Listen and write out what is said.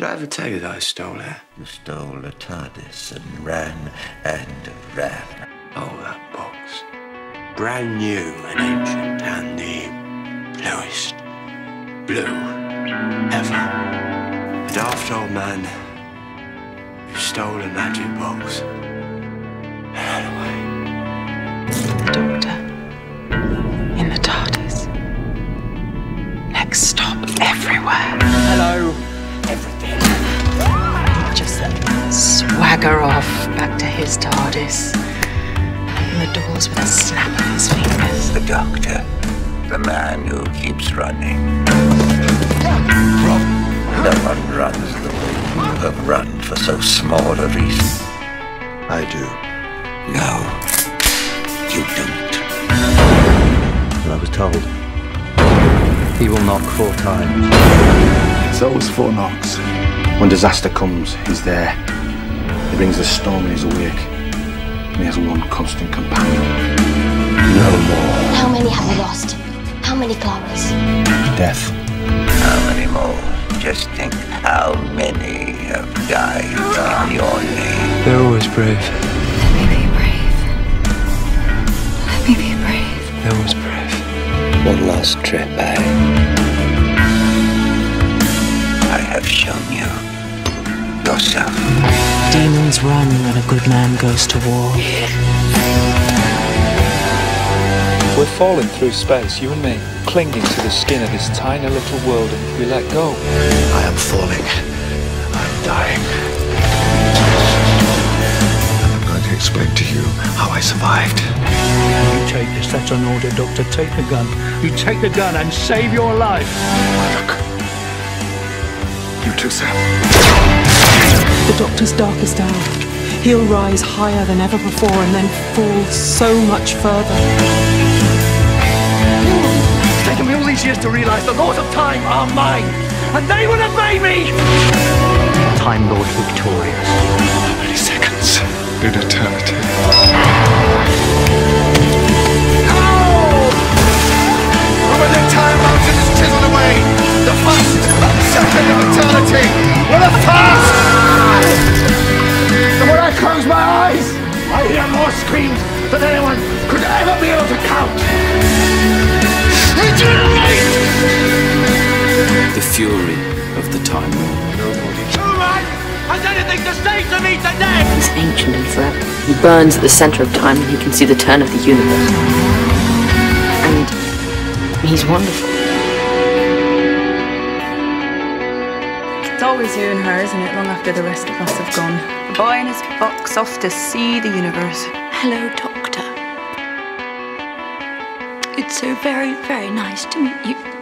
Did I ever tell you that I stole it? You stole a TARDIS and ran and ran. Oh, that box. Brand new and ancient and the bluest blue ever. The daft old man who stole a magic box and ran away. The Doctor. In the TARDIS. Next stop, everywhere. Hello, swagger off back to his TARDIS. Open the doors with a snap of his fingers. The Doctor. The man who keeps running. No one runs the way you have run for so small a reason. I do. No, you don't. And I was told. He will knock four times. It's always four knocks. When disaster comes, he's there. He brings the storm in his wake. And he has one constant companion. No more How many have we lost? How many Claras? death. How many more? Just think how many have died on your name. They're always brave. Let me be brave. Let me be brave. They're always brave. One last trip, eh? I have shown you yourself. Demons run when a good man goes to war. We're falling through space, you and me, clinging to the skin of this tiny little world, and if we let go, I am falling. I'm dying. And I'm going to explain to you how I survived. You take this, that's an order, Doctor. Take the gun. You take the gun and save your life. Look. You too, Sam. The Doctor's darkest hour. He'll rise higher than ever before and then fall so much further. It's taken me all these years to realize the laws of time are mine, and they will obey me. Time Lord victorious. Many seconds in eternity. More screams than anyone could ever be able to count. The fury of the Time Lord. Who man has anything to say to me today? He's ancient and forever. He burns at the center of time and he can see the turn of the universe. And he's wonderful. It's always you and her, isn't it? Long after the rest of us have gone. The boy in his box off to see the universe. Hello, Doctor. It's so very, very nice to meet you.